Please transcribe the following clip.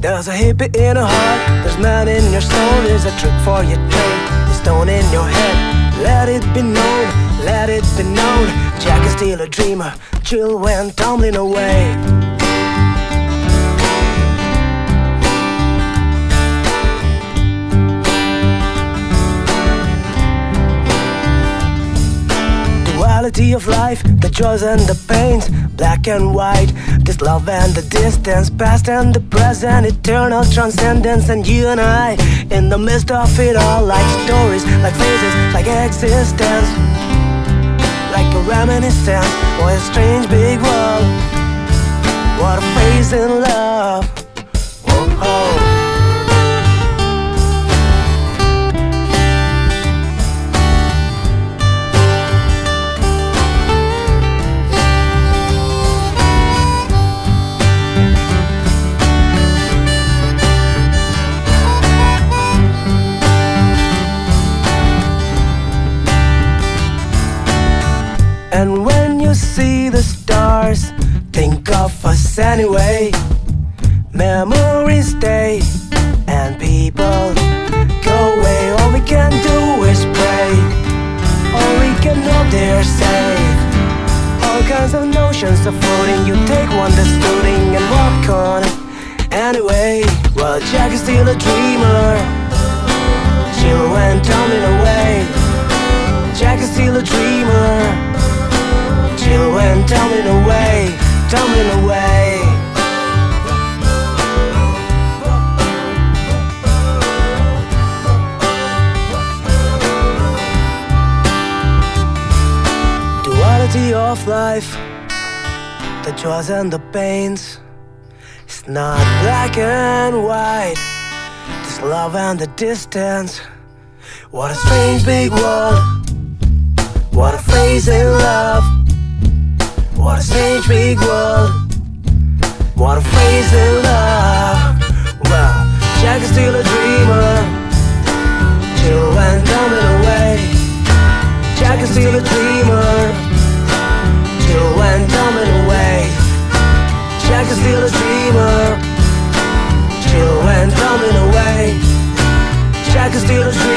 There's a hippie in a heart, there's man in your soul, there's a trick for your trade, the stone in your head. Let it be known, let it be known. Jack is still a dreamer, chill when tumbling away. Of life, the joys and the pains, black and white, this love and the distance, past and the present, eternal transcendence, and you and I in the midst of it all, like stories, like phases, like existence, like a reminiscence, or a strange big world. And when you see the stars, think of us anyway. Memories stay, and people go away. All we can do is pray. All we can hope they're safe. All kinds of notions of floating. You take one that's floating and walk on. Anyway, well, Jack is still a dreamer. Chill when tumbling away. Jack of life, the joys and the pains. It's not black and white, this love and the distance. What a strange big world, what a phrase in love. What a strange big world, what a phrase in love. Well, Jack is still a dreamer, chill and coming away. Jack is still a dreamer. still